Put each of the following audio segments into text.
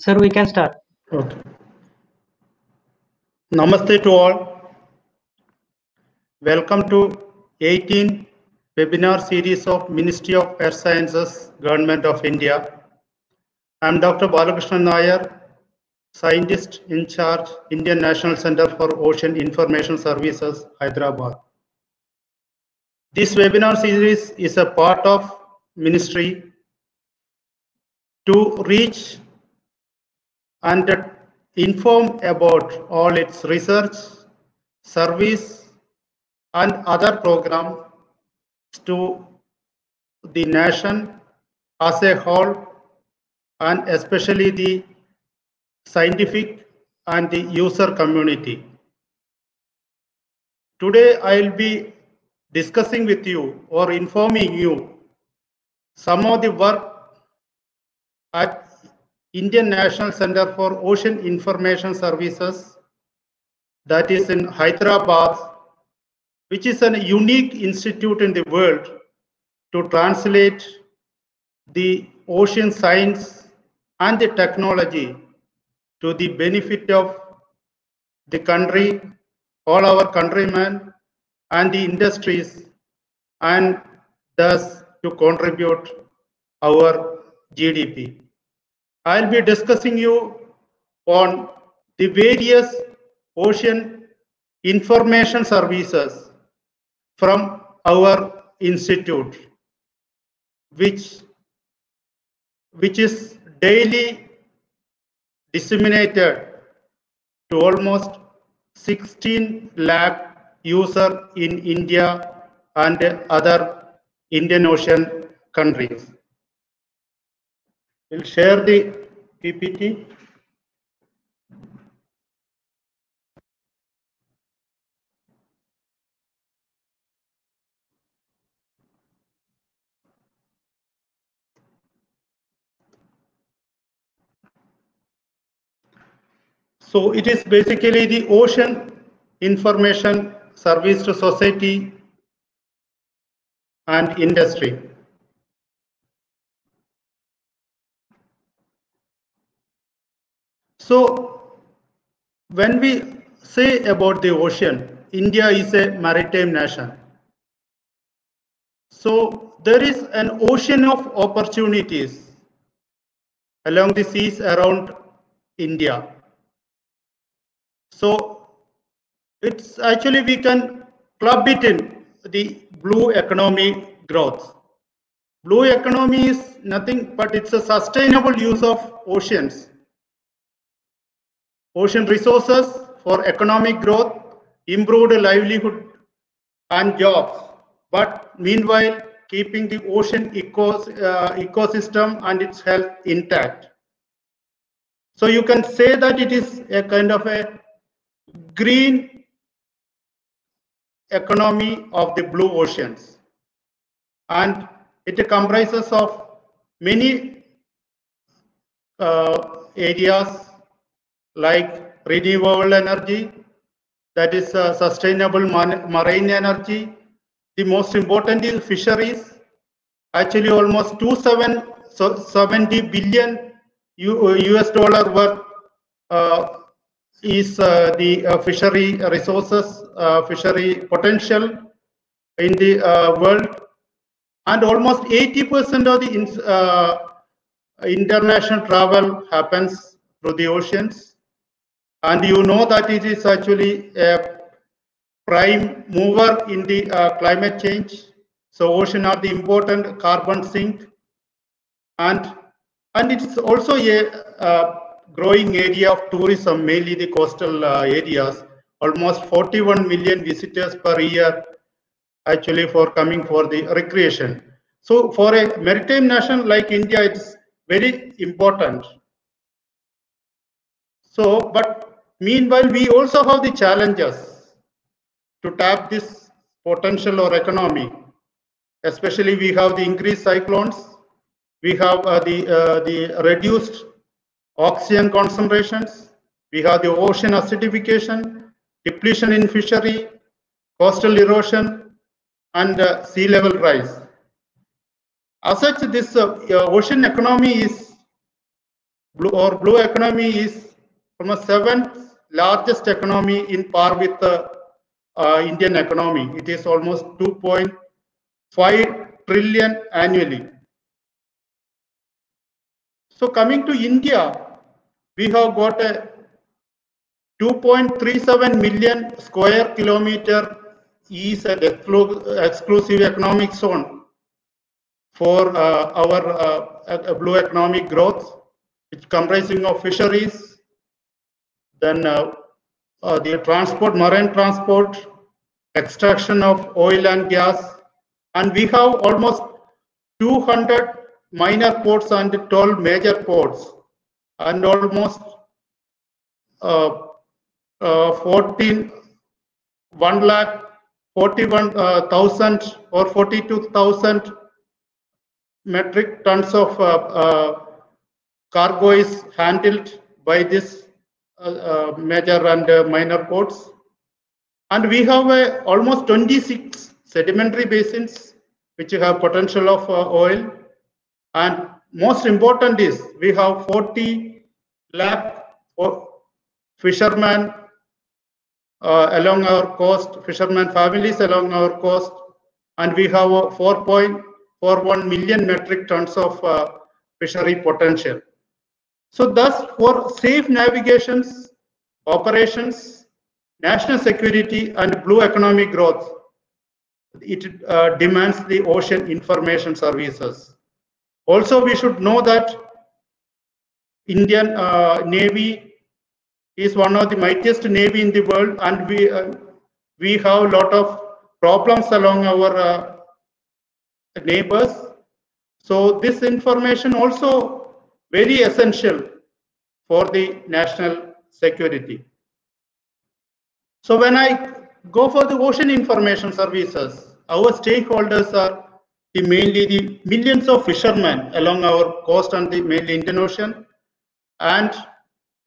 Sir, we can start. Okay. Namaste to all. Welcome to 18 webinar series of Ministry of Earth Sciences, Government of India. I am Dr. Balakrishnan Nair, scientist in charge, Indian National Center for Ocean Information Services, Hyderabad. This webinar series is a part of ministry to reach and inform about all its research, service, and other programs to the nation as a whole, and especially the scientific and the user community. Today, I will be discussing with you or informing you some of the work Indian National Center for Ocean Information Services that is in Hyderabad, which is a unique institute in the world to translate the ocean science and the technology to the benefit of the country, all our countrymen, and the industries, and thus to contribute our GDP. I'll be discussing you on the various ocean information services from our institute, which, which is daily disseminated to almost 16 lakh user in India and other Indian Ocean countries. We'll share the PPT. So it is basically the ocean information service to society and industry. So when we say about the ocean, India is a maritime nation. So there is an ocean of opportunities along the seas around India. So it's actually we can club it in the blue economy growth. Blue economy is nothing but it's a sustainable use of oceans ocean resources for economic growth, improved livelihood and jobs, but meanwhile keeping the ocean ecos, uh, ecosystem and its health intact. So you can say that it is a kind of a green economy of the blue oceans and it comprises of many uh, areas like renewable energy, that is uh, sustainable marine energy. The most important is fisheries. Actually, almost 270 billion US dollar worth uh, is uh, the uh, fishery resources, uh, fishery potential in the world, and almost 80% of the international travel happens through the oceans and you know that it is actually a prime mover in the uh, climate change. So ocean are the important carbon sink and and it's also a uh, growing area of tourism, mainly the coastal uh, areas. Almost 41 million visitors per year actually for coming for the recreation. So for a maritime nation like India, it's very important. So, but meanwhile, we also have the challenges to tap this potential or economy. Especially, we have the increased cyclones, we have uh, the uh, the reduced oxygen concentrations, we have the ocean acidification, depletion in fishery, coastal erosion, and uh, sea level rise. As such, this ocean economy is blue or blue economy is from a seventh largest economy in par with the uh, Indian economy. It is almost 2.5 trillion annually. So coming to India, we have got a 2.37 million square kilometer is an exclusive economic zone for uh, our uh, blue economic growth, which comprising of fisheries, then uh, uh, the transport, marine transport, extraction of oil and gas, and we have almost 200 minor ports and 12 major ports, and almost uh, uh, 14, 1 lakh 41,000 uh, or 42,000 metric tons of uh, cargo is handled by this Uh, uh, major and uh, minor ports. And we have almost 26 sedimentary basins which have potential of oil. And most important is we have 40 lakh fishermen uh, along our coast, fishermen families along our coast, and we have 4.41 million metric tons of uh, fishery potential. So thus for safe navigations, operations, national security and blue economic growth, it uh, demands the ocean information services. Also, we should know that Indian uh, Navy is one of the mightiest navy in the world and we uh, we have a lot of problems along our uh, neighbors so this information also very essential for the national security so when i go for the ocean information services our stakeholders are the mainly the millions of fishermen along our coast and the mainly indian ocean and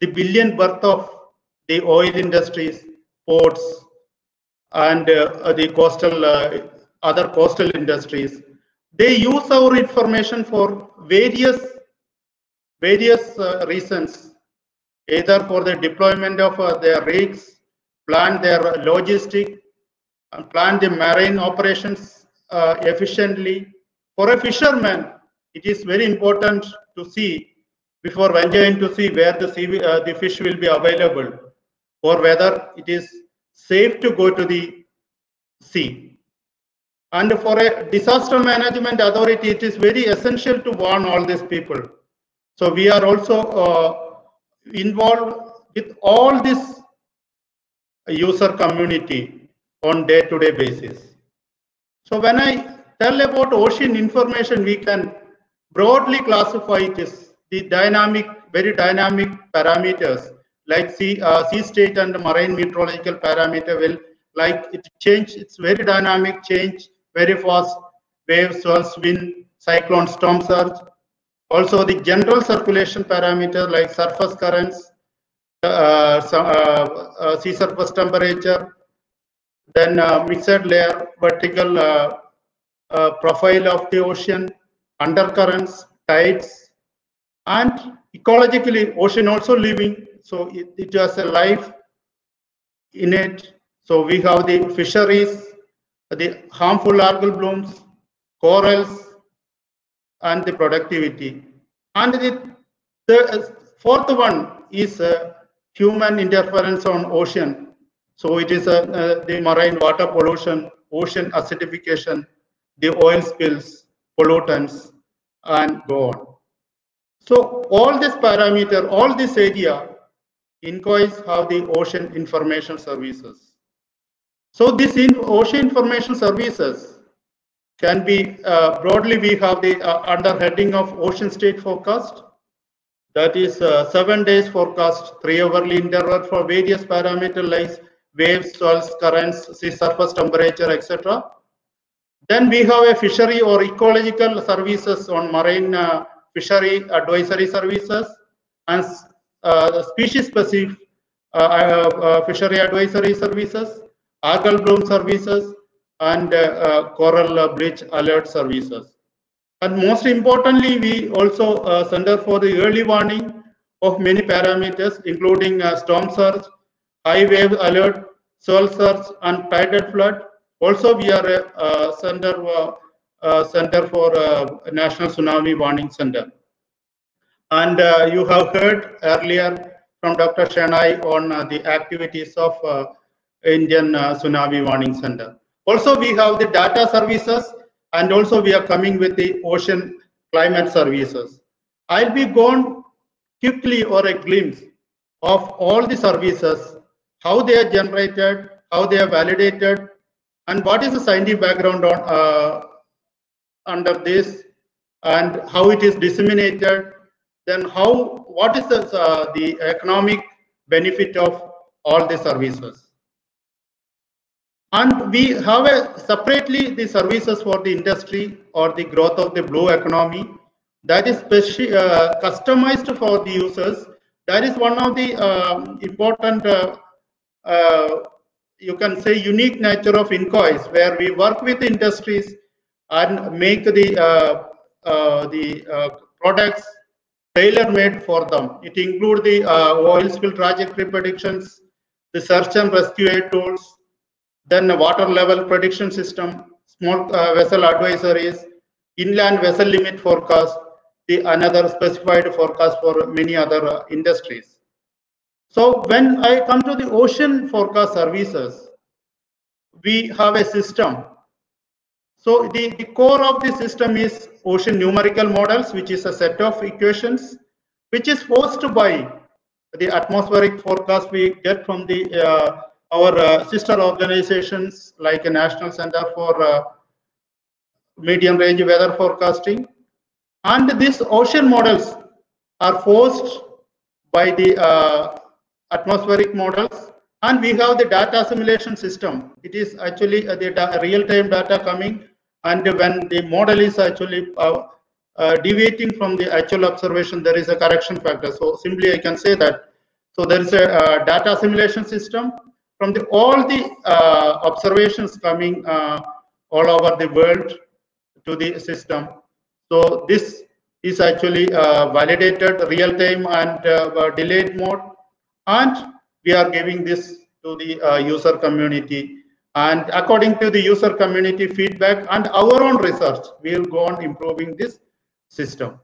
the billion worth of the oil industries, ports, and uh, the coastal uh, other coastal industries. They use our information for various various uh, reasons, either for the deployment of uh, their rigs, plan their logistic, and plan the marine operations uh, efficiently. For a fisherman, it is very important to see before venturing to see where the, sea, uh, the fish will be available or whether it is safe to go to the sea. And for a disaster management authority, it is very essential to warn all these people. So we are also uh, involved with all this user community on day-to-day -day basis. So when I tell about ocean information, we can broadly classify as the dynamic, very dynamic parameters like sea, uh, sea state and marine meteorological parameter will like it change, it's very dynamic change, very fast waves, swells, wind, cyclone, storm surge. Also the general circulation parameter like surface currents, uh, uh, uh, sea surface temperature, then uh, mixed layer, vertical uh, profile of the ocean, undercurrents, tides, and ecologically ocean also living. So it, it has a life in it. So we have the fisheries the harmful algal blooms corals and the productivity. And the, the fourth one is uh, human interference on ocean. So it is uh, uh, the marine water pollution ocean acidification the oil spills pollutants and go on. So all this parameter, all this area inquires how the ocean information services. So this in ocean information services can be uh, broadly we have the uh, under heading of ocean state forecast. That is uh, seven days forecast three hourly interval for various parameters like waves swells currents sea surface temperature etc then we have a fishery or ecological services on marine uh, fishery advisory services and uh, species specific uh, fishery advisory services, algal bloom services, and coral bleach alert services. And most importantly, we also Center for the Early Warning of many parameters, including uh, storm surge, high wave alert, swell surge, and tidal flood. Also, we are a, uh, center, uh, uh, center for uh, National Tsunami Warning Center. And uh, you have heard earlier from Dr. Shenoi on uh, the activities of uh, Indian uh, Tsunami Warning Center. Also, we have the data services and also we are coming with the ocean climate services. I'll be gone quickly or a glimpse of all the services, how they are generated, how they are validated, and what is the scientific background on uh, under this, and how it is disseminated. Then how what is the uh, the economic benefit of all the services? And we have a separately the services for the industry or the growth of the blue economy that is uh, customized for the users. That is one of the um, important, uh, uh, you can say, unique nature of INCOIS, where we work with industries and make the uh, uh, the uh, products tailor-made for them. It includes the oil spill trajectory predictions, the search and rescue aid tools, then a water level prediction system, small uh, vessel advisories, inland vessel limit forecast, the another specified forecast for many other uh, industries. So when I come to the ocean forecast services, we have a system. So the, the core of the system is ocean numerical models, which is a set of equations, which is forced by the atmospheric forecast we get from the uh, our uh, sister organizations like a National Center for uh, Medium Range Weather Forecasting. And these ocean models are forced by the uh, atmospheric models. And we have the data assimilation system. It is actually uh, the real-time data coming. And when the model is actually uh, uh, deviating from the actual observation, there is a correction factor. So simply I can say that. So there is a data assimilation system from the, all the uh, observations coming uh, all over the world to the system. So this is actually uh, validated real time and uh, delayed mode. And we are giving this to the uh, user community. And according to the user community feedback and our own research, we will go on improving this system.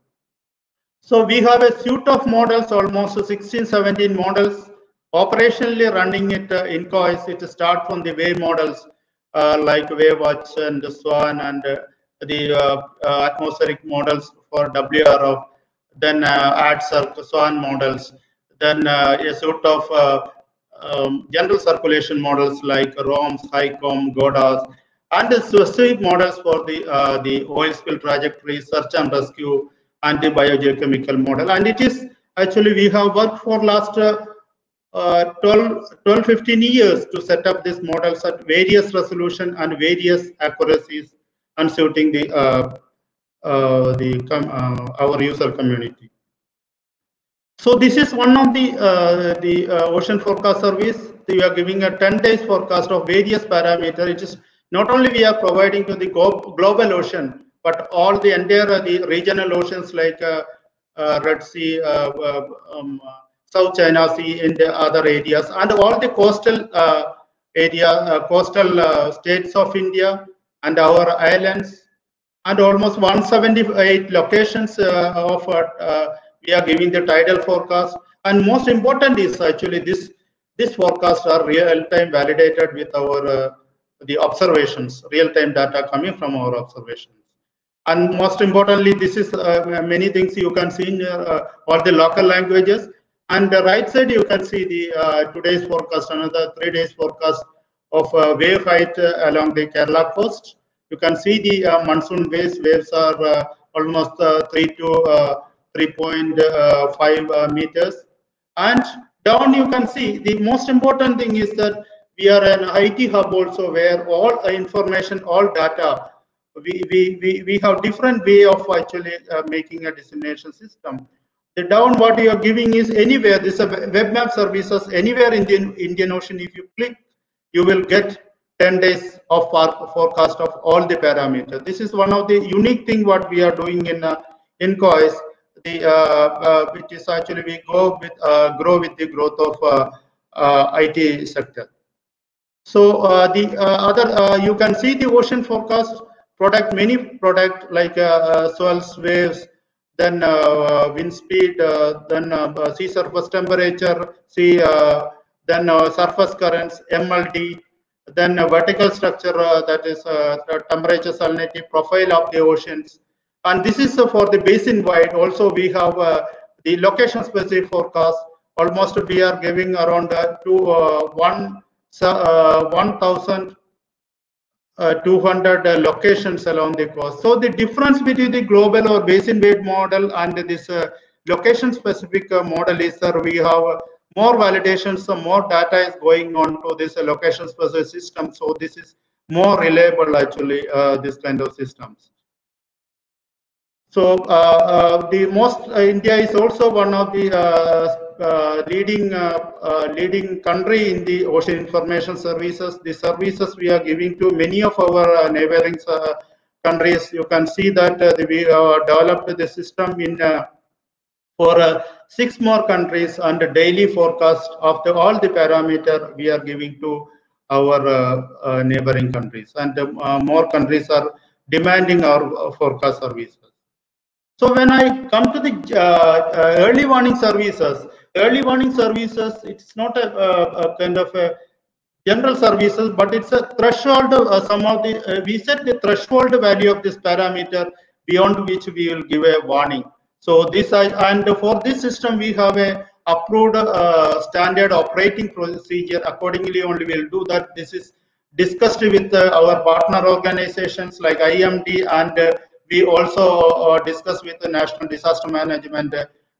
So we have a suite of models, almost 16, 17 models operationally running it uh, INCOIS, it starts from the wave models uh, like WaveWatch and SWAN and uh, the uh, uh, atmospheric models for WRF, then uh, ADCIRC, SWAN models, then uh, a sort of um, general circulation models like ROMS, HYCOM, GODAS, and the specific models for the the oil spill trajectory, search and rescue, and the biogeochemical model. And it is actually we have worked for last uh, 12, 12, 15 years to set up these models at various resolution and various accuracies and suiting the uh, uh, the uh, our user community. So this is one of the uh, the uh, ocean forecast service. We are giving a 10 days forecast of various parameters. It is not only we are providing to the global ocean, but all the entire the regional oceans like Red Sea, um, South China Sea the other areas and all the coastal uh, area, uh, coastal uh, states of India and our islands and almost 178 locations uh, of uh, we are giving the tidal forecast. And most important is actually this this forecasts are real-time validated with our uh, the observations real-time data coming from our observations. And most importantly this is many things you can see in all the local languages and the right side, you can see the uh, today's forecast, another three days forecast of uh, wave height uh, along the Kerala coast. You can see the uh, monsoon waves. Waves are uh, almost uh, 3 to 3.5 meters. And down you can see the most important thing is that we are an IT hub also where all information, all data, we, we, we, we have different way of actually making a dissemination system the down what you are giving is anywhere this is a web map services anywhere in the indian ocean if you click you will get 10 days of forecast of all the parameters this is one of the unique thing what we are doing in uh, INCOIS the which is actually we go with grow with the growth of IT sector. So uh, the uh, other, uh, you can see the ocean forecast product, many product like swells, waves, then uh, uh, wind speed, uh, then sea surface temperature, sea, then surface currents, MLD, then vertical structure that is temperature salinity profile of the oceans. And this is for the basin wide. Also, we have the location specific forecast. Almost we are giving around two, one uh, 1,200 uh, locations along the coast. So the difference between the global or basin weight model and this uh, location specific model is that we have more validations, so more data is going on to this location specific system. So this is more reliable actually, this kind of systems. So uh, uh, the most uh, India is also one of the leading leading country in the ocean information services. The services we are giving to many of our neighboring countries. You can see that we developed the system in for uh, six more countries and daily forecast of the, all the parameter we are giving to our uh, uh, neighboring countries and more countries are demanding our forecast services so when I come to the uh, uh, early warning services, early warning services, it's not a, a, a kind of a general services, but it's a threshold. Uh, some of the uh, we set the threshold value of this parameter beyond which we will give a warning. So this and for this system we have a approved uh, standard operating procedure. Accordingly, only we'll do that. This is discussed with uh, our partner organizations like IMD and we also uh, discuss with the National Disaster Management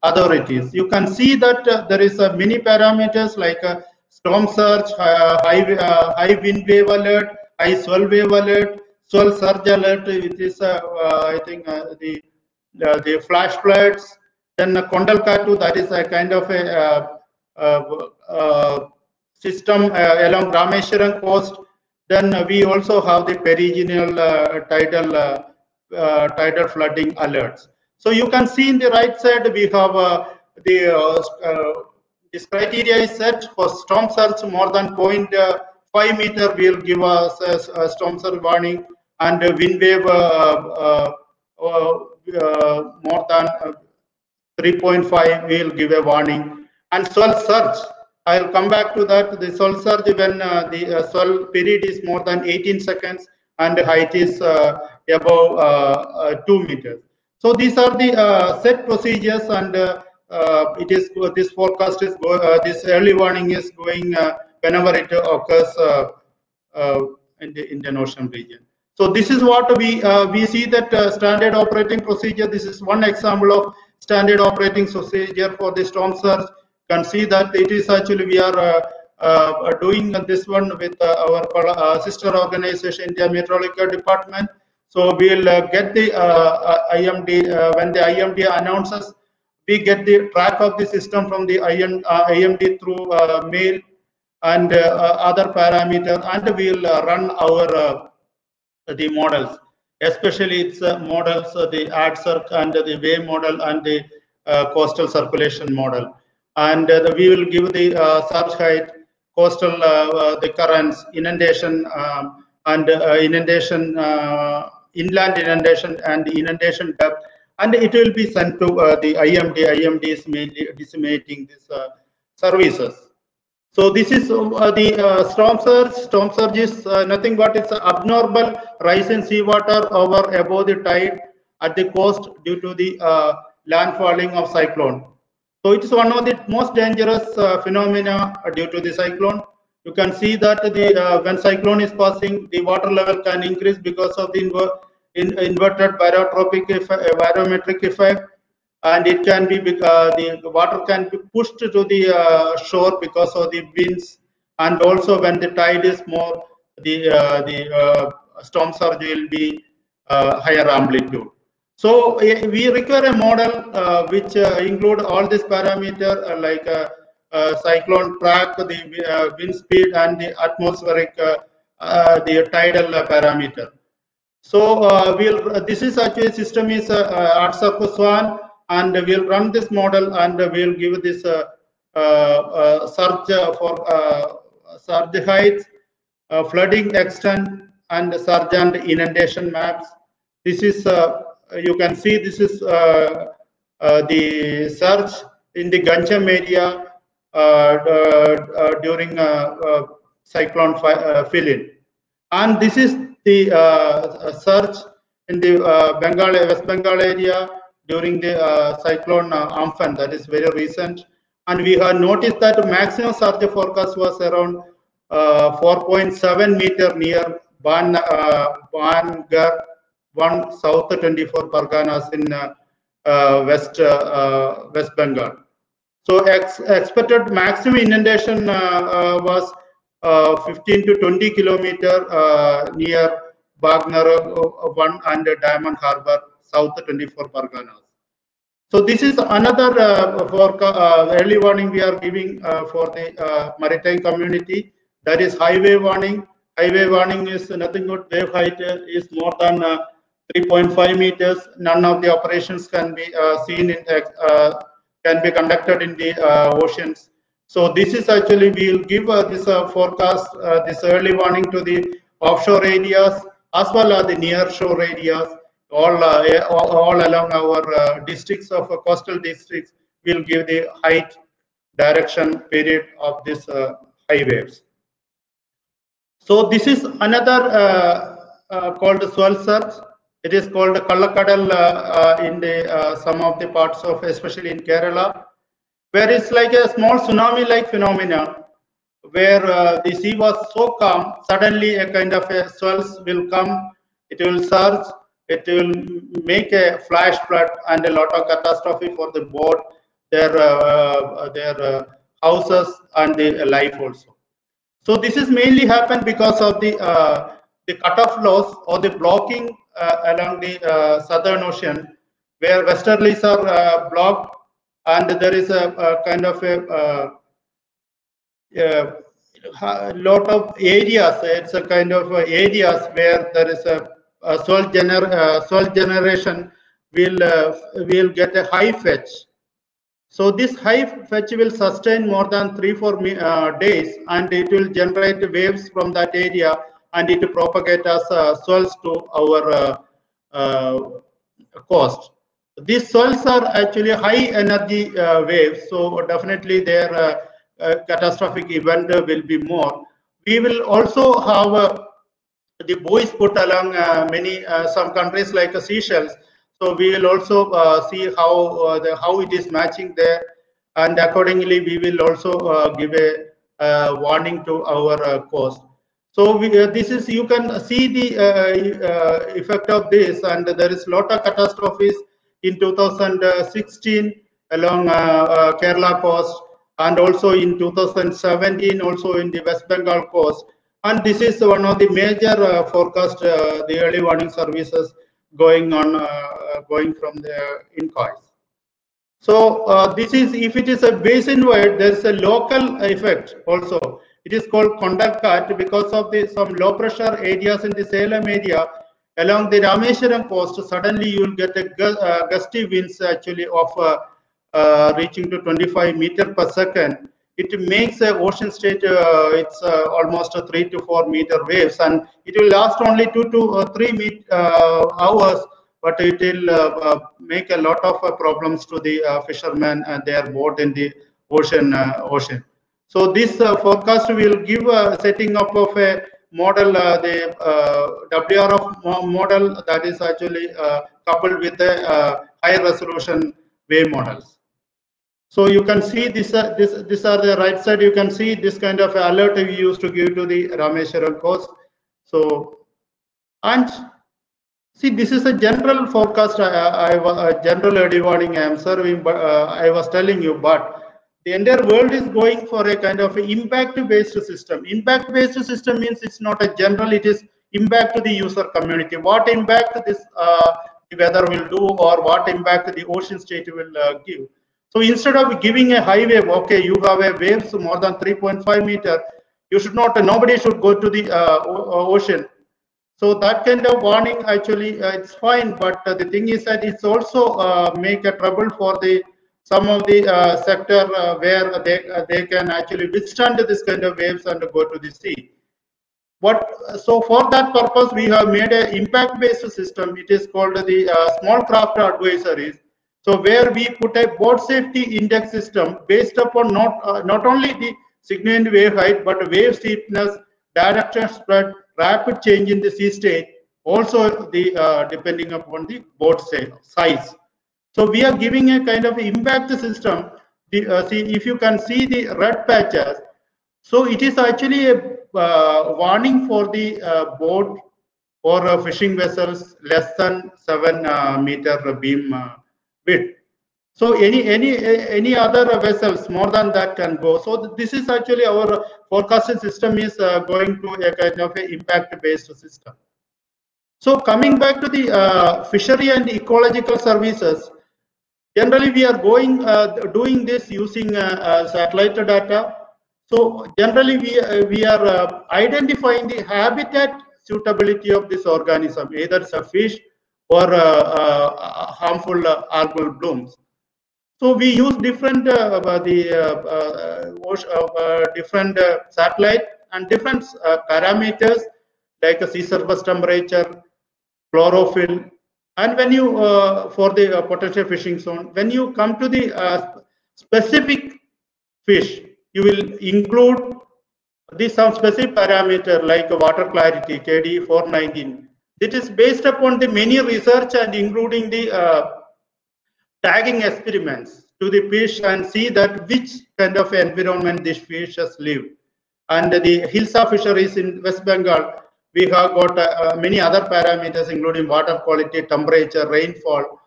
authorities. You can see that uh, there is a many parameters like uh, storm surge, uh, high, uh, high wind wave alert, high swell wave alert, swell surge alert, which is I think the the flash floods. Then Kondalkatu, that is a kind of a system along Rameswaram coast. Then we also have the perigeal tidal uh, tidal flooding alerts. So you can see in the right side, we have uh, the uh, this criteria is set for storm surge more than 0.5 meter will give us a, a storm surge warning and wind wave uh, uh, uh, more than 3.5 will give a warning. And swell surge I'll come back to that. The swell surge when the swell period is more than 18 seconds and the height is above uh, uh, 2 meters. So these are the uh, set procedures and it is this forecast is this early warning is going whenever it occurs in the Indian Ocean region. So this is what we uh, we see that uh, standard operating procedure. This is one example of standard operating procedure for the storm surge. You can see that it is actually we are uh, doing this one with uh, our uh, sister organization, India Meteorological Department. So we'll uh, get the uh, uh, IMD uh, when the IMD announces. We get the track of the system from the IM, IMD through mail and other parameters, and we'll run our the models, especially its models, the ADCIRC and the wave model and the coastal circulation model. And we will give the surge height, coastal the currents, inundation, um, and inundation inland inundation and inundation depth, and it will be sent to uh, the IMD. IMD is mainly disseminating these uh, services. So this is uh, the uh, storm surge. Storm surge is uh, nothing but it's abnormal rise in seawater over above the tide at the coast due to the uh, landfalling of cyclone. So it is one of the most dangerous phenomena due to the cyclone. You can see that the uh, when cyclone is passing, the water level can increase because of the inver in inverted barotropic effect, uh, barometric effect, and it can be uh, the water can be pushed to the uh, shore because of the winds, and also when the tide is more, the uh, the uh, storm surge will be higher amplitude. So we require a model which include all these parameter like uh, cyclone track, the uh, wind speed, and the atmospheric, uh, the tidal parameter. So we'll, this is actually system is uh, Swan. and we'll run this model and we'll give this uh, uh, uh, surge for surge heights, flooding extent, and surge and inundation maps. This is, Uh, you can see this is uh, uh, the surge in the Ganjam area during cyclone Phailin. And this is the surge in the Bengal, West Bengal area during the uh, cyclone uh, Amphan, that is very recent. And we have noticed that maximum surge forecast was around uh, 4.7 meter near Ban, uh, Bangar, 1 South 24 Parganas in uh, uh, West, uh, West Bengal. So ex expected maximum inundation was 15 to 20 kilometer near Bagnar 1 and Diamond Harbor South 24 Parganas. So this is another uh, for uh, early warning we are giving uh, for the maritime community. That is high wave warning. High wave warning is nothing but wave height is more than 3.5 meters. None of the operations can be uh, seen in uh, uh, can be conducted in the uh, oceans. So this is actually we will give this forecast, this early warning to the offshore areas as well as the near shore areas all, uh, all, along our uh, districts of uh, coastal districts will give the height direction period of this high waves. So this is another called swell surge. It is called Kallakadal in the some of the parts of, especially in Kerala, where it's like a small tsunami-like phenomena where uh, the sea was so calm, suddenly a kind of a swells will come, it will surge, it will make a flash flood and a lot of catastrophe for the boat, their uh, their uh, houses and the life also. So this is mainly happened because of the uh, the cutoff lows or the blocking uh, along the uh, southern ocean, where westerlies are uh, blocked, and there is a, a kind of a, a lot of areas. It's a kind of areas where there is a uh, swell, gener uh, swell generation will uh, will get a high fetch. So this high fetch will sustain more than three four days, and it will generate waves from that area, and it propagate as uh, swells to our uh, uh, coast. These swells are actually high energy waves, so definitely their catastrophic event will be more. We will also have the buoys put along uh, many uh, some countries like uh, Seychelles. So we will also see how the how it is matching there, and accordingly we will also give a warning to our coast. So we, uh, this is you can see the uh, uh, effect of this, and there is a lot of catastrophes in 2016 along Kerala coast, and also in 2017 also in the West Bengal coast. And this is one of the major uh, forecast, uh, the early warning services going on, uh, going from the INCOIS. So this is, if it is a basin wide, there is a local effect also. It is called conduct because of the some low pressure areas in the Salem area along the Rameshwaram coast. Suddenly you will get a uh, gusty winds actually of uh, reaching to 25 meter per second it makes a ocean state uh, it's uh, almost three to four meter waves and it will last only two to uh, three meet, uh, hours but it will uh, uh, make a lot of problems to the fishermen and their boat in the ocean ocean so this uh, forecast will give a setting up of a model uh, the uh, wrf model that is actually coupled with a high resolution wave models so you can see this, uh, this, these are the right side. You can see this kind of alert we used to give to the Rameshwaram coast. So, and see, this is a general forecast. I, I, a general early warning I am serving, but uh, I was telling you, but the entire world is going for a kind of impact-based system. Impact-based system means it's not a general; it is impact to the user community. What impact this uh, weather will do, or what impact the ocean state will uh, give. So instead of giving a high wave, okay, you have a waves more than 3.5 meter, you should not, nobody should go to the uh, ocean. So that kind of warning actually uh, it's fine, but uh, the thing is that it's also uh, make a trouble for the some of the uh, sector uh, where they uh, they can actually withstand this kind of waves and go to the sea. What so for that purpose we have made an impact based system. It is called the small craft advisories. So where we put a boat safety index system based upon not not only the significant wave height but wave steepness, direction spread, rapid change in the sea state, also the uh, depending upon the boat size. So we are giving a kind of impact system. Uh, see if you can see the red patches. So it is actually a uh, warning for the uh, boat or uh, fishing vessels less than seven uh, meter beam width. So any any any other vessels more than that can go. So this is actually our forecasting system is uh, going to a kind of impact based system. So coming back to the uh, fishery and ecological services, generally we are going uh, doing this using uh, uh, satellite data. So generally we uh, we are uh, identifying the habitat suitability of this organism, either it's a fish or uh, harmful algal blooms. So we use different the different satellite and different parameters like sea surface temperature, chlorophyll, and when you uh, for the uh, potential fishing zone, when you come to the uh, specific fish, you will include some specific parameter like water clarity KD 490. It is based upon the many research and including the uh, tagging experiments to the fish and see that which kind of environment these fishes live. And the Hilsa fisheries in West Bengal, we have got uh, many other parameters including water quality, temperature, rainfall.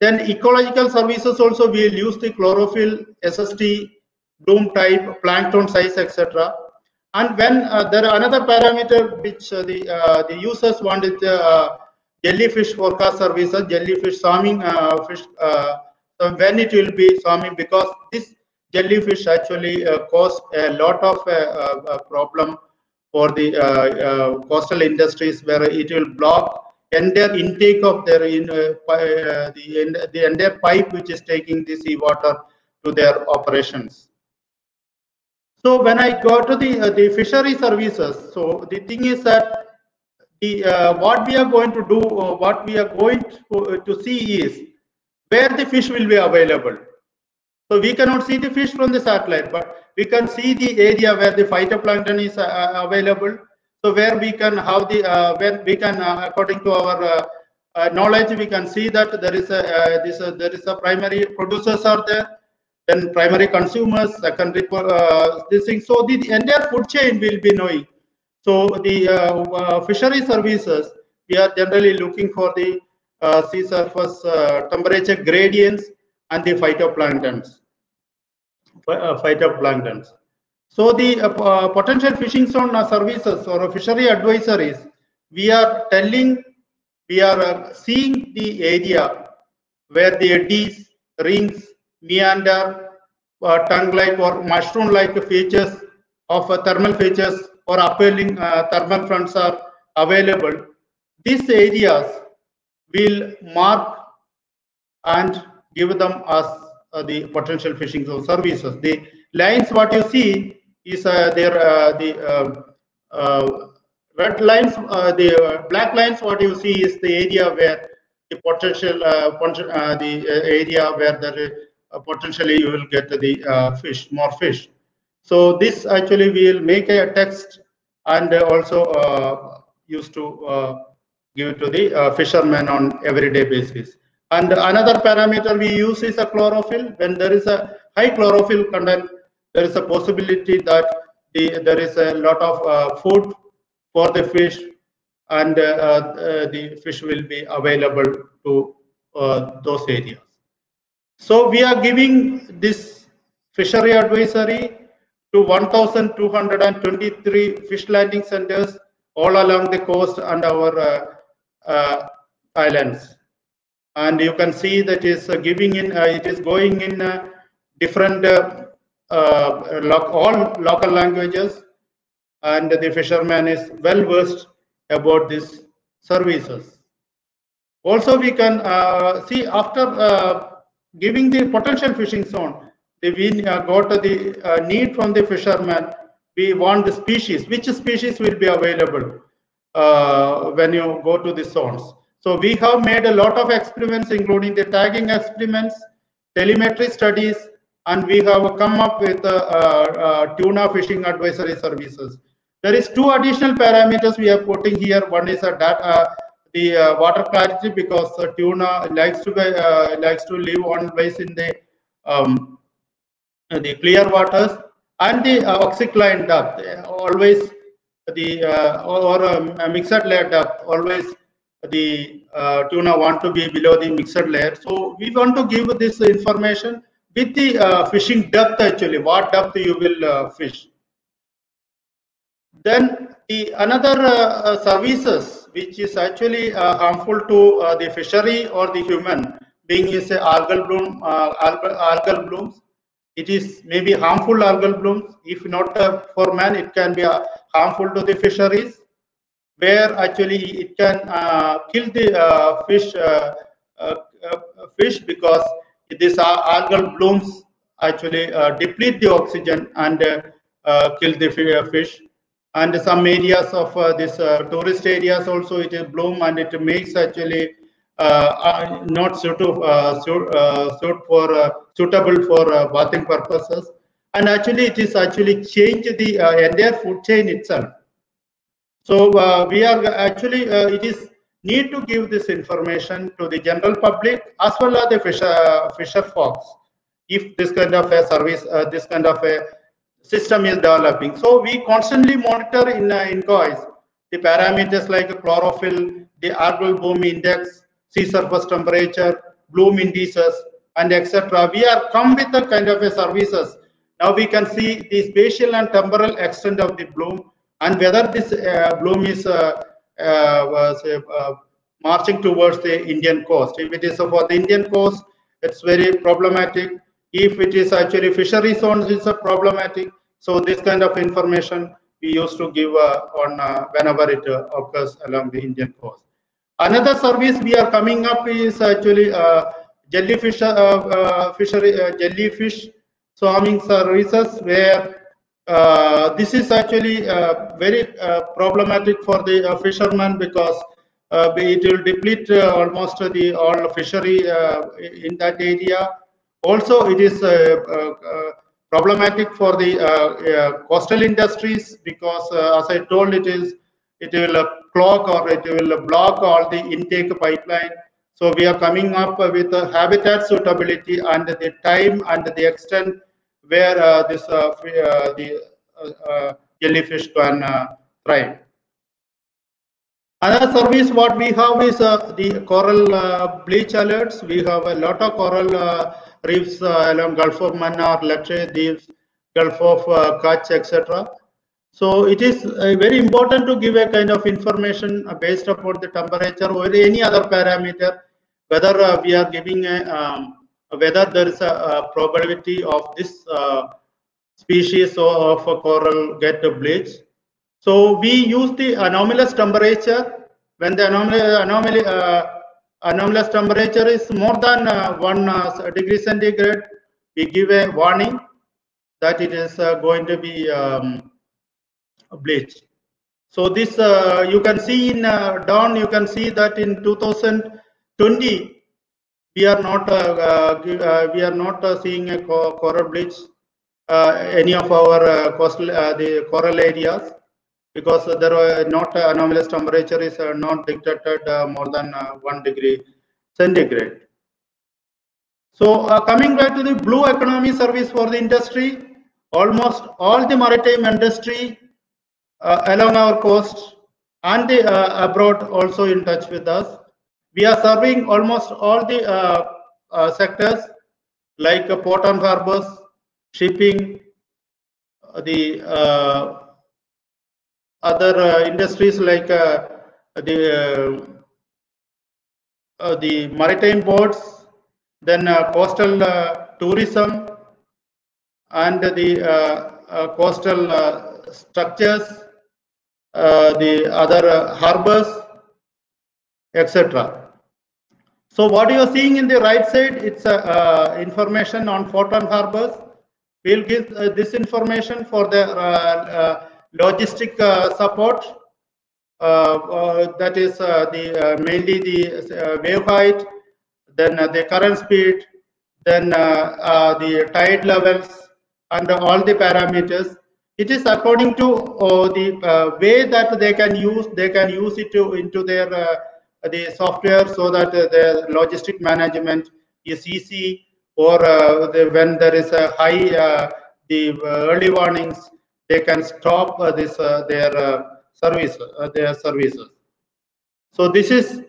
Then ecological services also will use the chlorophyll, SST, bloom type, plankton size, etc. And when uh, there are another parameter which uh, the uh, the users wanted uh, jellyfish forecast services, jellyfish swarming uh, fish, uh, when it will be swarming because this jellyfish actually uh, cause a lot of uh, problem for the uh, coastal industries where it will block entire intake of their in the, the entire pipe which is taking the seawater to their operations. So when I go to the uh, the fishery services, so the thing is that the, uh, what we are going to do, uh, what we are going to, uh, to see is where the fish will be available. So we cannot see the fish from the satellite, but we can see the area where the phytoplankton is uh, available. So where we can have the, uh, where we can, uh, according to our knowledge, we can see that there is a, this, there is a primary producers are there, then primary consumers, secondary, this thing. So the, the entire food chain will be knowing so the uh, uh, fishery services, we are generally looking for the uh, sea surface temperature gradients and the phytoplanktons. Phytoplanktons. So the uh, potential fishing zone services or fishery advisories, we are telling, we are uh, seeing the area where the eddies, rings, meander, uh, tongue-like or mushroom-like features of thermal features or upwelling uh, thermal fronts are available, these areas will mark and give them as uh, the potential fishing zone services. The lines what you see is uh, there uh, the uh, uh, red lines, the black lines what you see is the area where the potential the area where the potentially you will get the fish, more fish. So this actually will make a text and also uh, used to uh, give to the uh, fishermen on everyday basis. And another parameter we use is a chlorophyll. When there is a high chlorophyll content, there is a possibility that the, there is a lot of uh, food for the fish and uh, uh, the fish will be available to those areas. So we are giving this fishery advisory to 1,223 fish landing centers all along the coast and our uh, uh, islands. And you can see that is uh, giving in, uh, it is going in uh, different, lo all local languages. And the fisherman is well versed about these services. Also, we can uh, see after uh, giving the potential fishing zone, the, we uh, got the need from the fishermen. We want the species. Which species will be available when you go to the zones? So we have made a lot of experiments, including the tagging experiments, telemetry studies, and we have come up with uh, tuna fishing advisory services. There is two additional parameters we are putting here. One is a data the uh, water clarity because uh, tuna likes to be, uh, likes to live always in the um, the clear waters and the oxycline depth always the or a mixed layer depth always the uh, tuna want to be below the mixed layer. So we want to give this information with the uh, fishing depth actually, what depth you will uh, fish. Then the another services which is actually uh, harmful to uh, the fishery or the human being is algal bloom uh, algal blooms it is maybe harmful algal blooms if not for man it can be harmful to the fisheries where actually it can kill the fish fish because these algal blooms actually deplete the oxygen and kill the fish. And some areas of uh, this uh, tourist areas also it is bloom and it makes actually uh, uh not suit, uh, suit, uh, suit for suitable for bathing purposes. And actually it is actually change the entire food chain itself so uh, we are actually uh, it is need to give this information to the general public as well as the fisher uh, fisher folks if this kind of a service this kind of a system is developing. So we constantly monitor in uh, INCOIS the parameters like chlorophyll, the algal bloom index, sea surface temperature, bloom indices, and etc. We are come with a kind of a services. Now we can see the spatial and temporal extent of the bloom and whether this uh, bloom is uh, uh, uh marching towards the Indian coast. If it is for the Indian coast, it's very problematic if it is actually fishery zones, it's a problematic. So this kind of information we used to give uh, on uh, whenever it uh, occurs along the Indian coast. Another service we are coming up is actually jellyfish fishery jellyfish swarming services where Uh, this is actually uh, very uh, problematic for the fishermen because it will deplete almost the all fishery in that area also, it is uh, uh, problematic for the uh, coastal industries because, as I told, it is it will clog or it will block all the intake pipeline. So we are coming up with habitat suitability and the time and the extent where uh, this uh, uh, the jellyfish can thrive. Another service what we have is the coral bleach alerts. We have a lot of coral reefs uh, along Gulf of Mannar, Lakshadweep, Gulf of uh, Kutch, etc. So it is uh, very important to give a kind of information based upon the temperature or any other parameter, whether we are giving a, um, whether there is a, a probability of this species of a coral get a bleached. So we use the anomalous temperature when the anomaly, anomaly uh, anomalous temperature is more than uh, 1 uh, degree centigrade, we give a warning that it is uh, going to be um, bleached. So this uh, you can see in uh, down you can see that in 2020 we are not uh, uh, uh we are not uh, seeing a coral bleach any of our coastal the coral areas because there are not uh, anomalous temperature is uh, not detected uh, more than 1 degree centigrade. So coming back to the blue economy service for the industry, almost all the maritime industry along our coast and the, abroad also in touch with us. We are serving almost all the sectors like port and harbors, shipping, the uh, other uh, industries like uh, the uh, the maritime boats, then coastal tourism, and the coastal structures uh, the other uh, harbors, etc. So what you are seeing in the right side, it's uh, uh, information on Forton harbors. We'll give uh, this information for the uh, logistic support. that is the mainly the wave height, then the current speed, then the tide levels, and all the parameters it is according to uh, the uh, way that they can use they can use it to into their uh, the software so that uh, the logistic management is easy or uh, the, when there is a high uh, the early warnings they can stop this their service their services so this is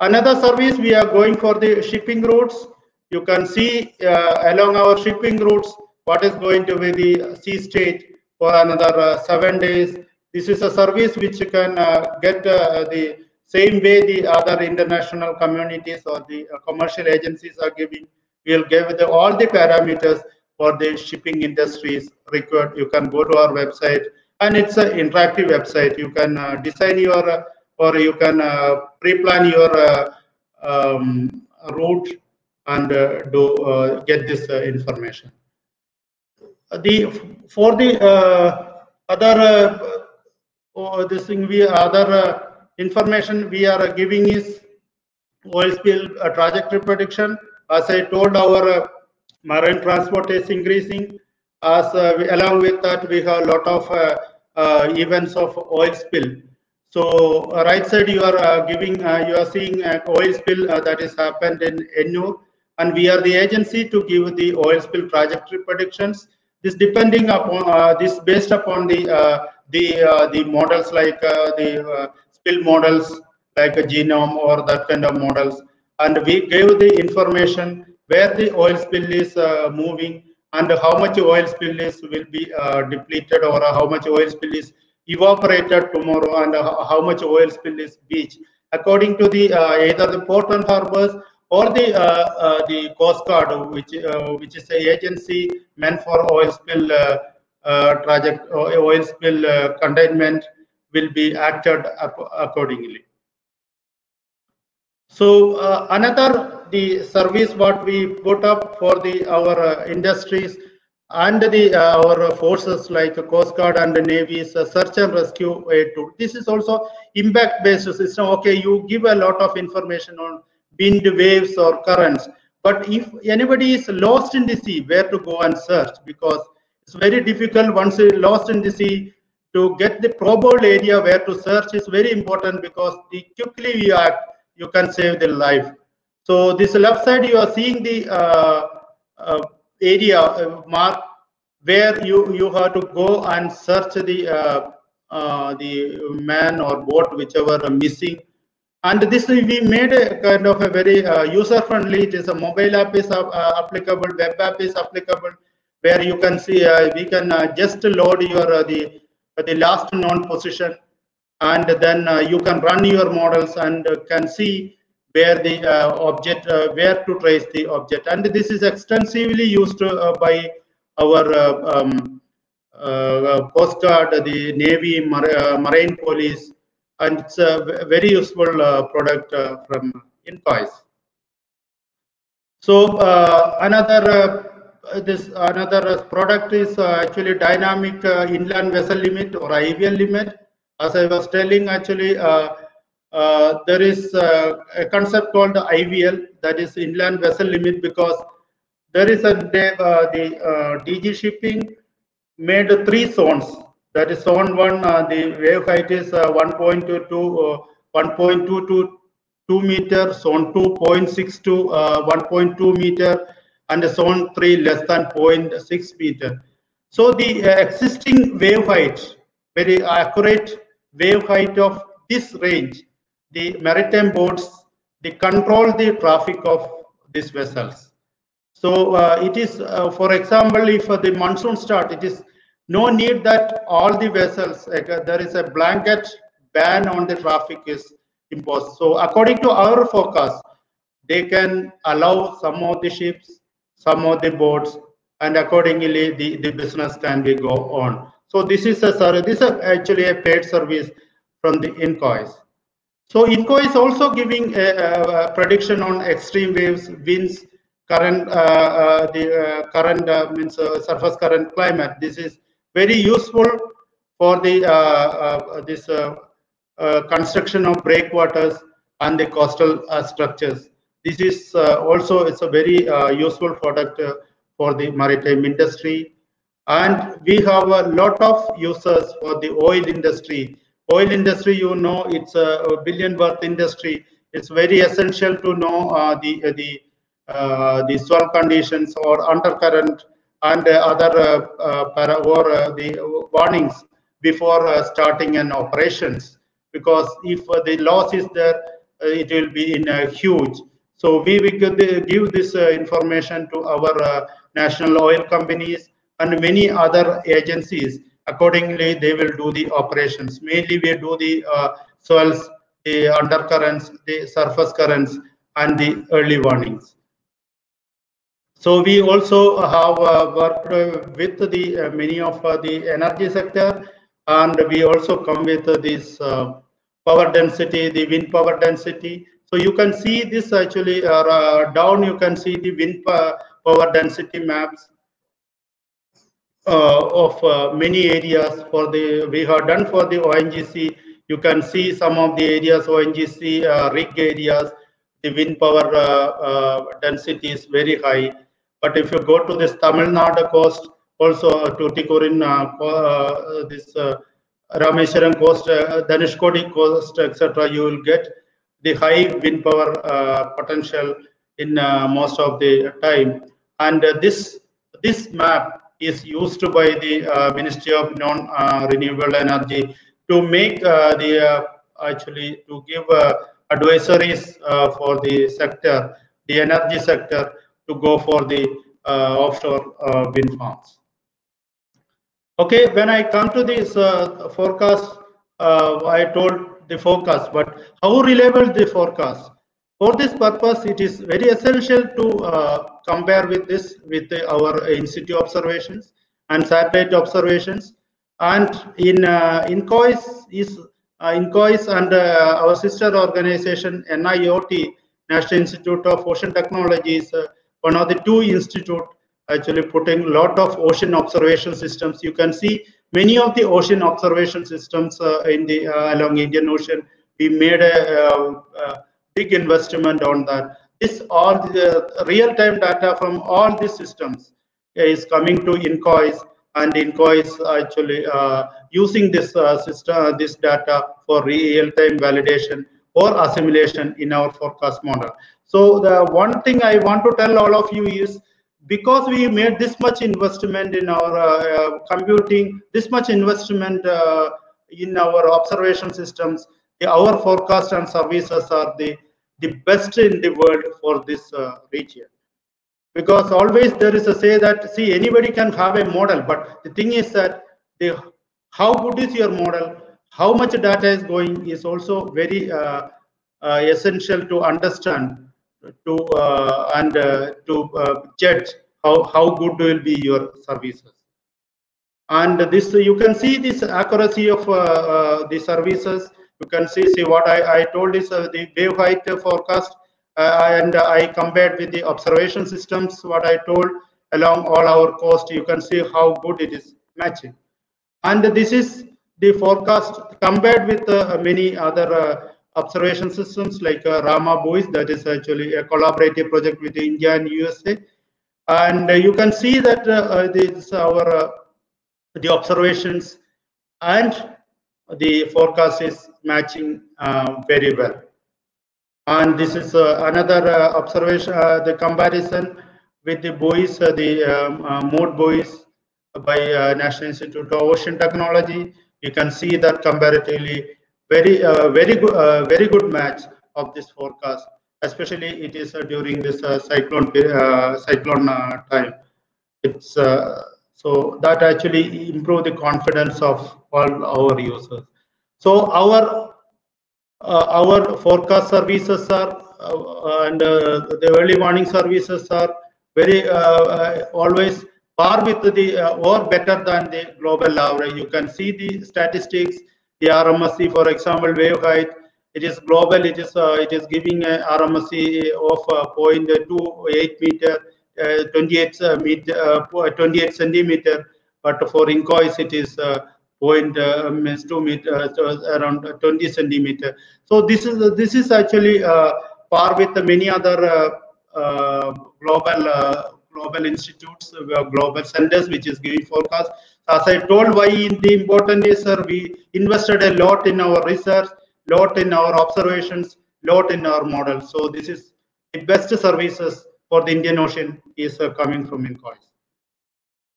another service we are going for the shipping routes you can see along our shipping routes what is going to be the sea state for another uh, seven days. This is a service which you can uh, get uh, the same way the other international communities or the commercial agencies are giving. We'll give the, all the parameters for the shipping industries required. You can go to our website and it's an interactive website. You can uh, design your uh, or you can uh, pre-plan your um, route and do get this information the for the uh, other uh, oh, this thing we other uh, information we are giving is oil spill trajectory prediction. As I told, our marine transport is increasing. As we, along with that, we have a lot of events of oil spill. So right side you are uh, giving, uh, you are seeing uh, oil spill that is happened in Ennore and we are the agency to give the oil spill trajectory predictions this depending upon uh, this based upon the uh, the uh, the models like the spill models like a GNOME or that kind of models. And we gave the information where the oil spill is moving and how much oil spill is will be uh, depleted or how much oil spill is evaporated tomorrow and uh, how much oil spill is beach according to the uh, either the port and harbors or the uh, uh, the Coast Guard, which uh, which is a agency meant for oil spill project oil spill containment, will be acted accordingly. So uh, another the service what we put up for the our uh, industries and the uh, our forces like Coast Guard and the Navy is search and rescue aid tool. This is also impact based system. Okay, you give a lot of information on wind waves or currents but if anybody is lost in the sea where to go and search because it's very difficult once lost in the sea to get the probable area where to search is very important because the quickly you act you can save the life. So this left side you are seeing the uh, uh, area uh, mark where you you have to go and search the uh, uh, the man or boat whichever are missing. And this we made a kind of a very uh, user friendly it is a mobile app is applicable web app is applicable where you can see we can just load your the the last known position and then uh, you can run your models and can see where the object where to trace the object and this is extensively used by our um, coast guard the navy mar marine police and it's a very useful uh, product uh, from INCOIS. So uh, another this another product is actually dynamic inland vessel limit or IVL limit. As I was telling, actually uh, there is uh, a concept called IVL, that is inland vessel limit, because there is a uh, the DG shipping made three zones. That is zone 1, uh, the wave height is uh, 1.22, uh, 1.222 meter, zone 2 0.6 to uh, 1.2 meter, and zone 3 less than 0.6 meter. So the uh, existing wave height, very accurate wave height of this range, the maritime boats, they control the traffic of these vessels. So uh, it is, uh, for example, if uh, the monsoon start, it is no need that all the vessels uh, there is a blanket ban on the traffic is imposed so according to our forecast they can allow some of the ships some of the boats and accordingly the, the business can be go on so this is a this is actually a paid service from the INCOIS. So INCOIS also giving a, a, prediction on extreme waves, winds, current, uh, uh, the uh, current uh, means uh, surface current climate. This is very useful for the uh, this construction of breakwaters and the coastal structures. This is uh, also it's a very uh, useful product uh, for the maritime industry. And we have a lot of users for the oil industry oil industry, you know, it's a, billion worth industry. It's very essential to know uh, the uh, the uh, the swell conditions or undercurrent and other para or the warnings before starting an operations. Because if the loss is there, it will be in a huge. So we will give this information to our national oil companies and many other agencies. Accordingly they will do the operations. Mainly we do the uh, swells the undercurrents the surface currents and the early warnings. So we also have uh, worked with the uh, many of uh, the energy sector and we also come with this uh, power density the wind power density so you can see this actually uh, down you can see the wind power density maps uh, of uh, many areas for the we have done for the ONGC. You can see some of the areas ONGC uh, rig areas. The wind power density is very high. But if you go to this Tamil Nadu coast, also Tuticorin, uh, this uh, Rameswaram coast, uh, Dhanushkodi coast, etc., you will get the high wind power uh, potential in uh, most of the time. And uh, this this map is used by the uh, Ministry of Non-Renewable uh, Energy to make uh, the uh, actually to give advisories for the sector, the energy sector, to go for the offshore wind farms. Okay, when I come to this forecast, I told the forecast, but how reliable the forecast? For this purpose, it is very essential to uh, compare with this with our in-situ observations and satellite observations. And in uh, INCOIS is uh, INCOIS and uh, our sister organization NIOT, National Institute of Ocean Technology, is uh, one of the two institute actually putting a lot of ocean observation systems. You can see many of the ocean observation systems uh, in the uh, along Indian Ocean. We made a big investment on that. This all the real-time data from all these systems is coming to INCOIS and INCOIS actually uh, using this uh, system, this data for real-time validation or assimilation in our forecast model. So the one thing I want to tell all of you is because we made this much investment in our uh, uh computing, this much investment uh, in our observation systems, our forecast and services are the the best in the world for this region. Because always there is a say that see anybody can have a model but the thing is that the how good is your model how much data is going is also very uh, uh, essential to understand to uh, and uh, to uh, judge how how good will be your services. And this you can see this accuracy of the services. You can see see what i, I told is the wave height forecast and i compared with the observation systems what i told along all our coast you can see how good it is matching. And this is the forecast compared with uh, many other observation systems like uh, rama buoys that is actually a collaborative project with india and usa and uh, you can see that this our the observations and the forecast is matching uh, very well. And this is uh, another uh, observation, uh, the comparison with the buoys, uh, the um, uh, mode buoys by National Institute of Ocean Technology. You can see that comparatively very, very good, very good match of this forecast. Especially it is during this cyclone cyclone time. It's so that actually improve the confidence of all our users. So our uh, our forecast services are uh, and uh, the early warning services are very uh, uh, always par with the uh, or better than the global average. You can see the statistics the RMSE, for example, wave height, it is global, it is uh, it is giving a RMSE of uh, 0.28 meter, uh, 28 uh, meter, uh, 28 centimeter, but for INCOIS it is uh, uh, two meter, so around 20 centimeter. So this is this is actually uh, par with many other uh, uh, global uh, global institutes, uh, global centers, which is giving forecast. As I told, why the important is, sir, we invested a lot in our research, lot in our observations, lot in our models. So this is the best services for the Indian Ocean is uh, coming from INCOIS.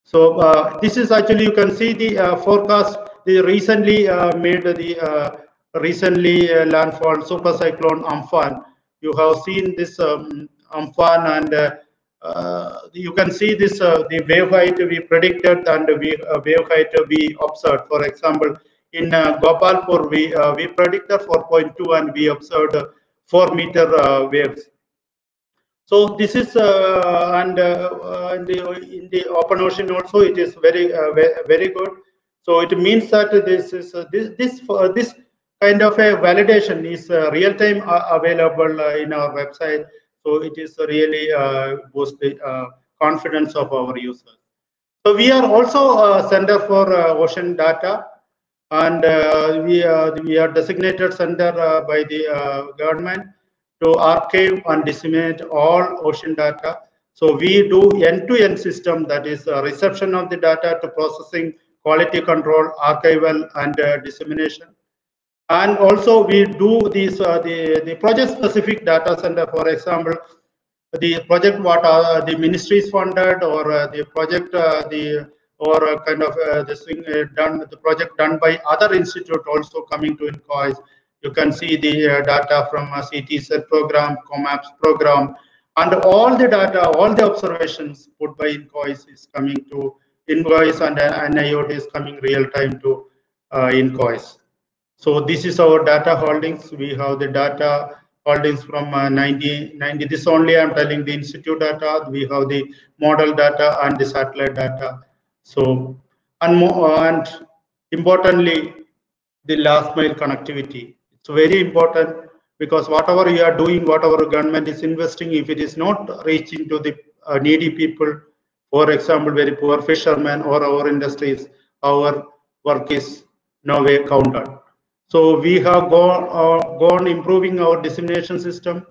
So uh, this is actually you can see the uh, forecast. They recently uh, made the uh, recently uh, landfall super cyclone Amphan. You have seen this um, Amphan and you can see this uh, the wave height we predicted and we uh, wave height we observed. For example, in uh, Gopalpur we uh, we predicted 4.2 and we observed uh, 4 meter uh, waves. So this is uh, and uh, uh, in the in the open ocean also it is very uh, very good. So it means that this is uh, this this uh, this kind of a validation is uh, real time uh, available uh, in our website. So it is really uh, boost the uh, confidence of our users. So we are also a center for uh, ocean data, and uh, we are we are designated center by the government to archive and disseminate all ocean data. So we do end-to-end system that is reception of the data to processing, quality control, archival, and uh, dissemination. And also we do these uh, the the project-specific data center. For example, the project what are the ministries funded or uh, the project uh, the or uh, kind of uh, this thing uh, done the project done by other institute also coming to INCOIS. You can see the uh, data from uh, CTSET program, COMAPS program, and all the data, all the observations put by INCOIS is coming to INCOIS and uh, NIOT is coming real time to uh, INCOIS. So this is our data holdings. We have the data holdings from uh, 90, 90. This only I'm telling the institute data. We have the model data and the satellite data. So and more, and importantly, the last mile connectivity. It's very important because whatever you are doing, whatever government is investing, if it is not reaching to the uh, needy people, for example, very poor fishermen or our industries, our work is no way counted. So we have gone, uh, gone improving our dissemination system,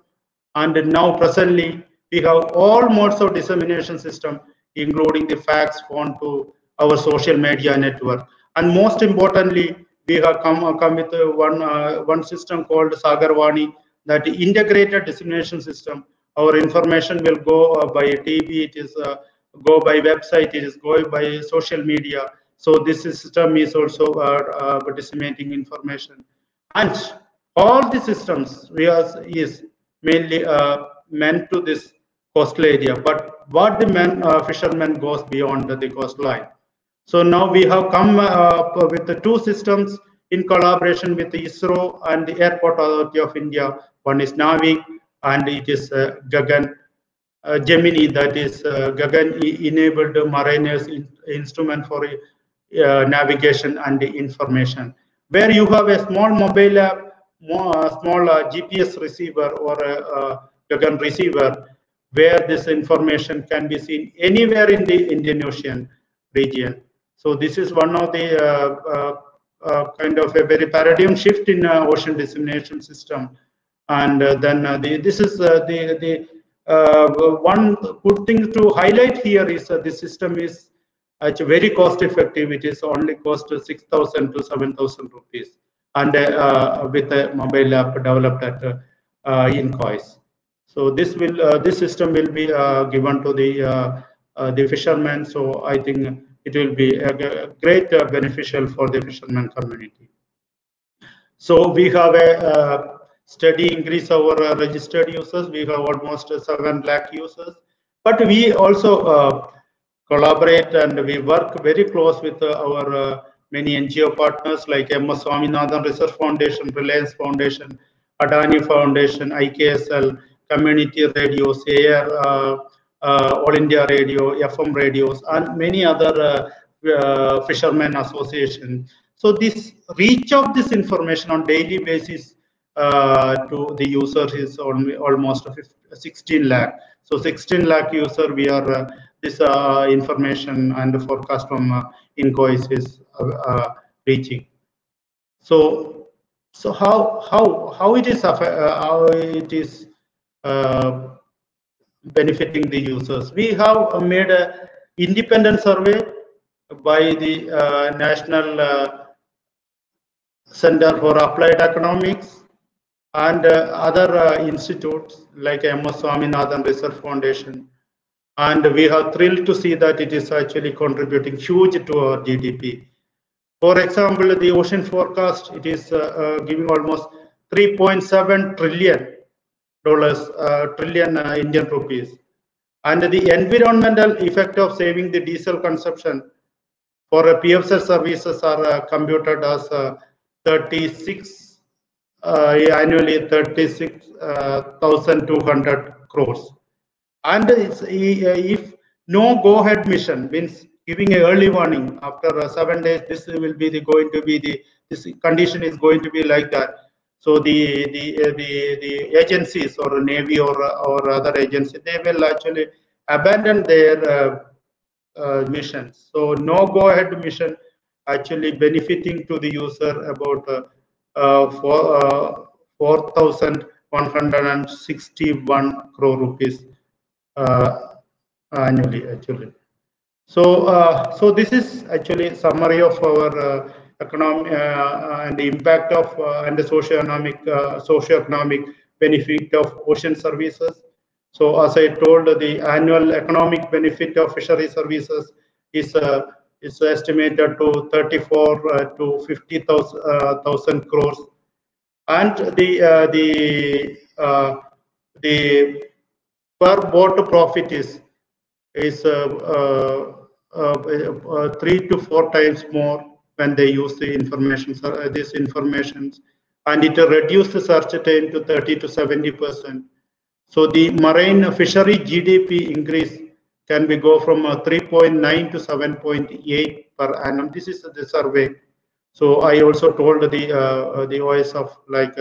and now presently we have all modes of dissemination system, including the facts on to our social media network. And most importantly, we have come, uh, come with uh, one, uh, one system called Sagarwani, that integrated dissemination system. Our information will go uh, by TV, it is uh, go by website, it is go by social media. So this system is also uh, uh, disseminating information. And all the systems is mainly uh, meant to this coastal area. But what the men, uh, fishermen goes beyond the coastline. So now we have come up with the two systems in collaboration with the ISRO and the Airport Authority of India. One is Navig and it is uh, Gagan uh, Gemini, that is uh, Gagan enabled mariners in, instrument for uh, navigation and information. Where you have a small mobile app, mo- uh, small uh, GPS receiver or a, Gagan receiver, where this information can be seen anywhere in the Indian Ocean region. So this is one of the uh, uh, uh, kind of a very paradigm shift in ocean dissemination system. And then the, this is the the one good thing to highlight here is uh, the system is actually very cost effective. It is only cost six thousand to seven thousand rupees, and uh, with a mobile app developed at uh, INCOIS. So this will uh, this system will be uh, given to the uh, uh, the fishermen. So I think it will be a great beneficial for the fishermen community. So we have a steady increase our registered users. We have almost uh, 7 lakh users. But we also collaborate and we work very close with our uh, many NGO partners like MS Swaminathan Research Foundation, Reliance Foundation, Adani Foundation, IKSL, Community Radios, AIR, uh, uh, All India Radio, FM radios, and many other uh, uh, fishermen associations. So this reach of this information on daily basis uh, to the user is almost 16 lakh. So 16 lakh user we are this uh, information and the forecast from uh, INCOIS is uh, uh, reaching. So so how how how it is how it is benefiting the users? We have made a independent survey by the uh, National uh, Center for Applied Economics and uh, other institutes like MS Swaminathan Research Foundation. And we are thrilled to see that it is actually contributing huge to our GDP. For example, the ocean forecast, it is uh, uh, giving almost 3.7 trillion dollars, uh, trillion uh, Indian rupees. And the environmental effect of saving the diesel consumption for uh, PFZ services are uh, computed as uh, 36 uh, annually 36,200 crores. And it's, if no go-ahead mission means giving an early warning after uh, seven days, this will be the, going to be the this condition is going to be like that. So the the uh, the the agencies or navy or or other agency they will actually abandon their uh, uh, missions. So no go-ahead mission actually benefiting to the user about uh, uh, uh, 4,161 crore rupees uh, annually actually. So, uh, so this is actually summary of our uh, economic uh, and the impact of uh, and the socio-economic uh, socio-economic benefit of ocean services. So, as I told, the annual economic benefit of fishery services is uh, is estimated to 34 uh, to 50,000 uh, crores, and the uh, the uh, the per boat profit is is uh, uh, uh, uh, three to four times more when they use the information this information and it reduced the search time to 30 to 70 percent. So the marine fishery gdp increase can be go from uh, 3.9 to 7.8 per annum. This is the survey. So i also told the uh, the os of like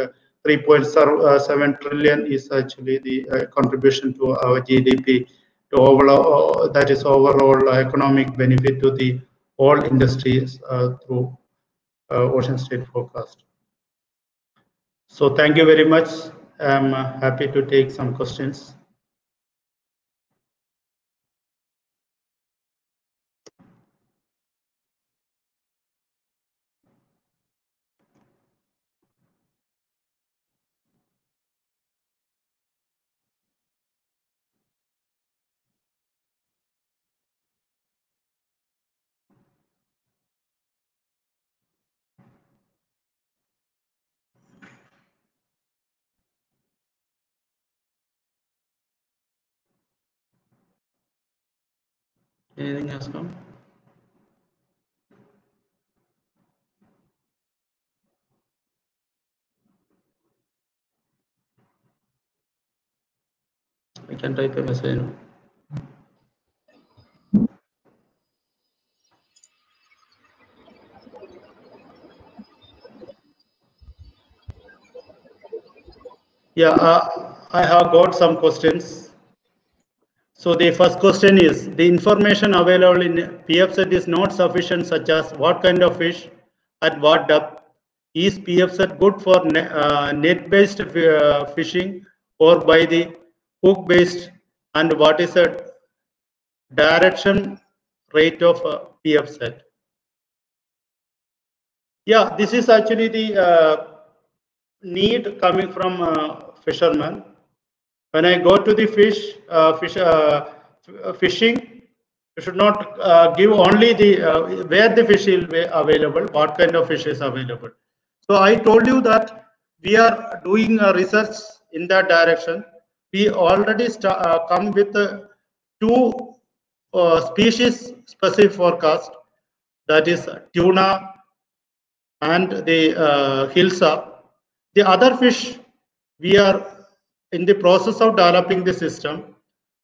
3.7 trillion is actually the uh, contribution to our gdp to overall, uh, that is overall economic benefit to the all industries uh, through uh, Ocean State Forecast. So thank you very much. I'm uh, happy to take some questions. Anything has come? I can type a message. no? Yeah, uh, I have got some questions. So the first question is, the information available in PFZ is not sufficient such as what kind of fish, at what depth, is PFZ good for uh, net-based uh, fishing or by the hook-based? And what is the direction rate of uh, PFZ? Yeah, this is actually the uh, need coming from uh, fishermen when I go to the fish, uh, fish uh, fishing, you should not uh, give only the uh, where the fish will be available, what kind of fish is available. So I told you that we are doing a research in that direction. We already uh, come with uh, two species specific forecast, that is tuna and the uh, hilsa. The other fish we are in the process of developing the system.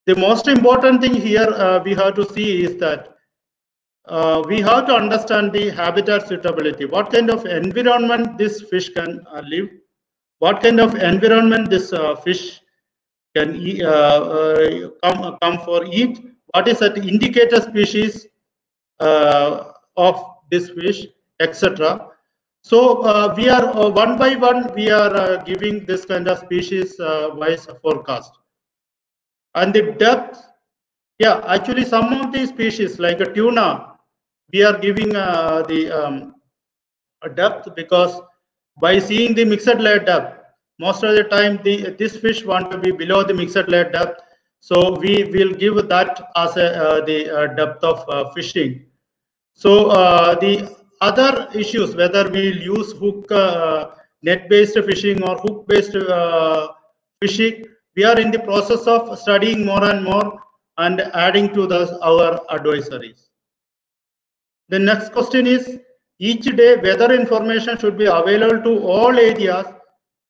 The most important thing here uh, we have to see is that uh, we have to understand the habitat suitability. What kind of environment this fish can uh, live? What kind of environment this uh, fish can uh, uh, come, come for eat? What is that indicator species of this fish, etc. So we are one by one, we are giving this kind of species wise forecast. And the depth, yeah, actually some of these species like a tuna, we are giving uh, the um, depth because by seeing the mixed layer depth, most of the time the this fish want to be below the mixed layer depth. So we will give that as a, uh, the uh, depth of uh, fishing. So uh, the other issues, whether we'll use hook uh, net-based fishing or hook-based fishing, we are in the process of studying more and more and adding to those our advisories. The next question is, each day weather information should be available to all areas,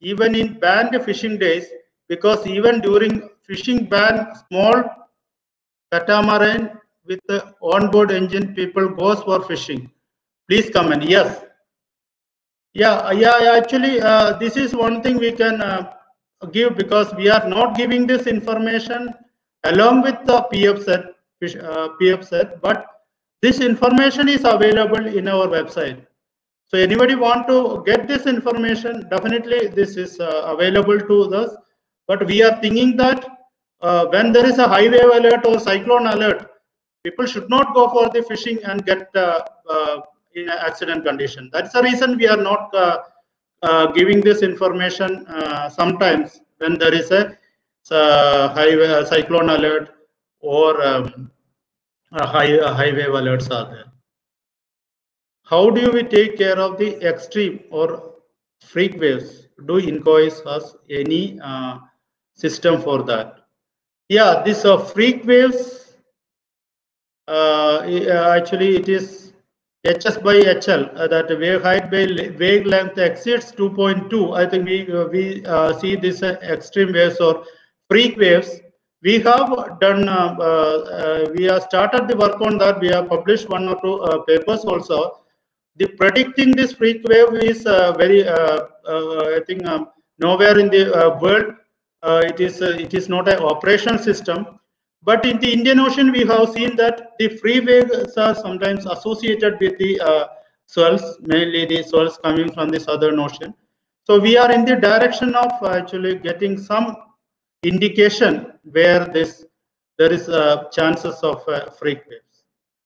even in banned fishing days, because even during fishing ban, small catamaran with the onboard engine people goes for fishing. Please comment. Yes. Yeah, yeah, actually, uh, this is one thing we can uh, give because we are not giving this information along with the PFZ, uh, PFZ, but this information is available in our website. So anybody want to get this information, definitely this is uh, available to us. But we are thinking that uh, when there is a high wave alert or cyclone alert, people should not go for the fishing and get uh, uh in accident condition. That's the reason we are not uh, uh, giving this information sometimes when there is a, a high cyclone alert or um, high, high wave alerts are there. How do we take care of the extreme or freak waves? Do INCOIS has any uh, system for that? Yeah, this uh, freak waves, uh, actually it is HS by HL, uh, that wave height by wavelength exceeds 2.2. I think we, uh, we uh, see this extreme waves or freak waves. We have done uh, uh, uh, we have started the work on that. We have published one or two papers also. The predicting this freak wave is very i think um, nowhere in the world. It is it is not an operation system but in the indian ocean we have seen that the free waves are sometimes associated with the swells mainly the swells coming from the southern ocean so we are in the direction of actually getting some indication where this there is uh, chances of uh, freak waves.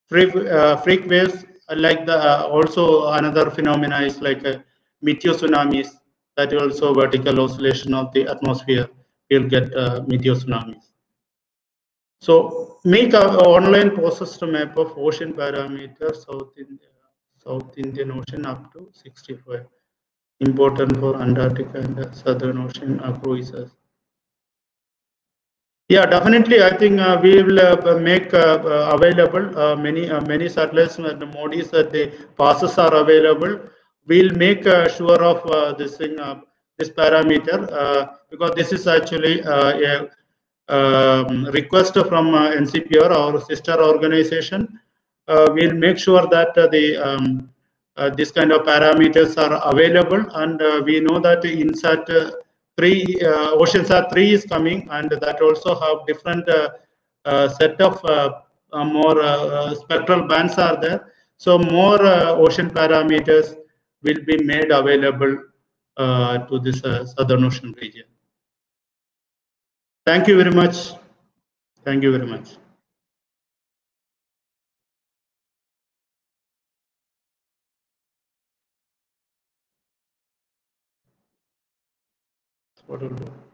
Freak, uh, freak waves like the uh, also another phenomena is like uh, meteo tsunamis that also vertical oscillation of the atmosphere will get uh, meteo tsunamis. So make an online processed map of ocean parameters South India, South Indian Ocean up to 65. Important for Antarctica and Southern Ocean cruises. Yeah, definitely. I think uh, we will uh, make uh, uh available uh, many uh, many satellites and MODIS that the passes are available. We'll make sure of this thing, this parameter, because this is actually a um, request from uh, NCPR, our sister organization. Uh, we'll make sure that uh, the um, this kind of parameters are available, and we know that INSAT three uh, OceanSat 3 is coming and that also have different uh, uh, set of more spectral bands are there so more ocean parameters will be made available to this southern ocean region thank you very much. Thank you very much. What will do